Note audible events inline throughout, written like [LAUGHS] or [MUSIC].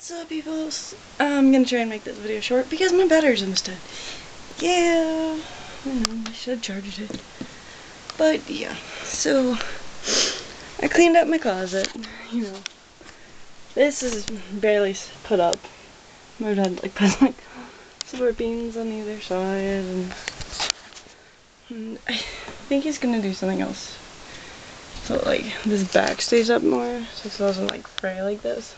What's up, people? I'm gonna try and make this video short because my battery's almost dead. Yeah, I know, I should have charged it. But yeah, so I cleaned up my closet. You know, this is barely put up. My dad like [LAUGHS] put like support beams on either side, and, and I think he's gonna do something else. So like this back stays up more, so it doesn't like fray like this.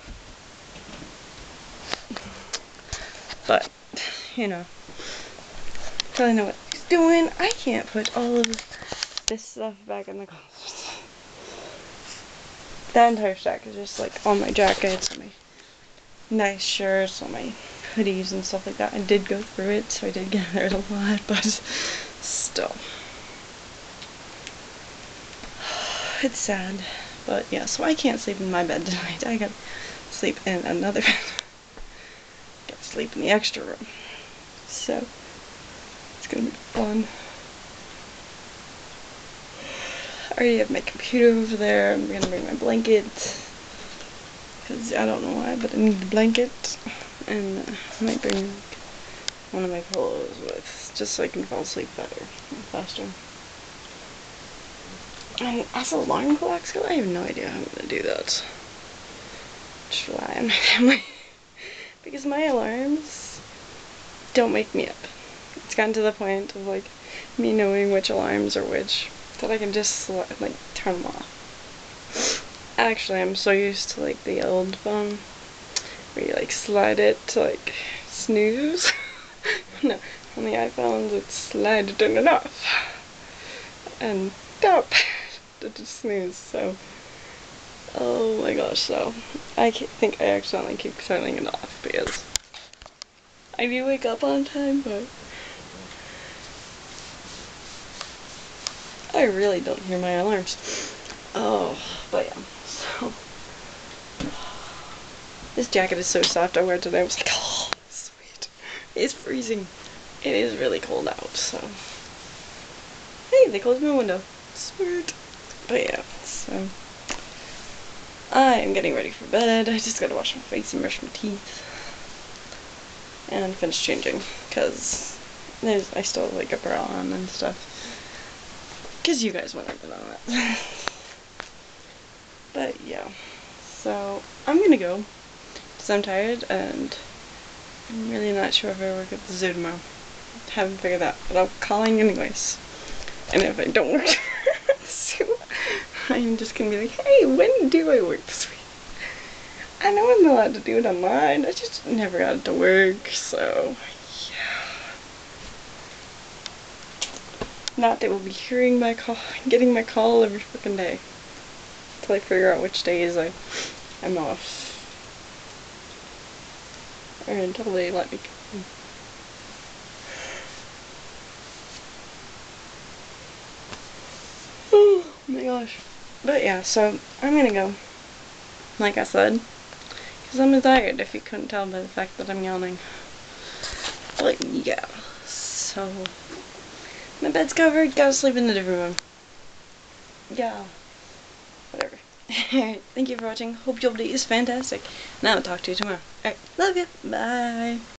But, you know, probably know what he's doing. I can't put all of this stuff back in the closet. That entire stack is just like all my jackets, all my nice shirts, all my hoodies and stuff like that. I did go through it, so I did get [LAUGHS] rid of a lot, but still. [SIGHS] It's sad, but yeah, so I can't sleep in my bed tonight. I gotta sleep in another [LAUGHS] bed sleep in the extra room. So, it's gonna be fun. I already have my computer over there. I'm gonna bring my blanket. Because I don't know why, but I need the blanket. And I might bring one of my pillows with, just so I can fall asleep better faster. And as alarm clocks go, I have no idea how I'm gonna do that. Just rely on my family because my alarms don't wake me up. It's gotten to the point of like me knowing which alarms are which that I can just like turn them off. Actually, I'm so used to like the old phone where you like slide it to like snooze. [LAUGHS] no, on the iPhones it's slide to turn it off and stop [LAUGHS] to snooze. So Oh my gosh, so I think I accidentally keep turning it off because I do wake up on time, but I really don't hear my alarms. Oh, but yeah, so this jacket is so soft I wear it today. I was like, oh, sweet. It's freezing. It is really cold out, so. Hey, they closed my window. Sweet. But yeah, so. I'm getting ready for bed. I just gotta wash my face and brush my teeth. And finish changing, because there's I still have, like a bra on and stuff. Because you guys wanted to know that. [LAUGHS] but yeah, so I'm gonna go, because I'm tired and I'm really not sure if I work at the zoo tomorrow. Haven't figured that, but I'm calling anyways. And if I don't work [LAUGHS] I'm just gonna be like, hey, when do I work this? I know I'm allowed to do it online, I just never got it to work, so yeah. Not that we'll be hearing my call, getting my call every fucking day. Until I figure out which days I, I'm off. Or until they let me come. [SIGHS] Oh my gosh. But yeah, so I'm gonna go. Like I said. Because I'm tired, if you couldn't tell by the fact that I'm yawning. But yeah, so. My bed's covered, gotta sleep in a different room. Yeah. Whatever. Alright, [LAUGHS] thank you for watching. Hope your day is fantastic. And I'll talk to you tomorrow. Alright, love you. Bye.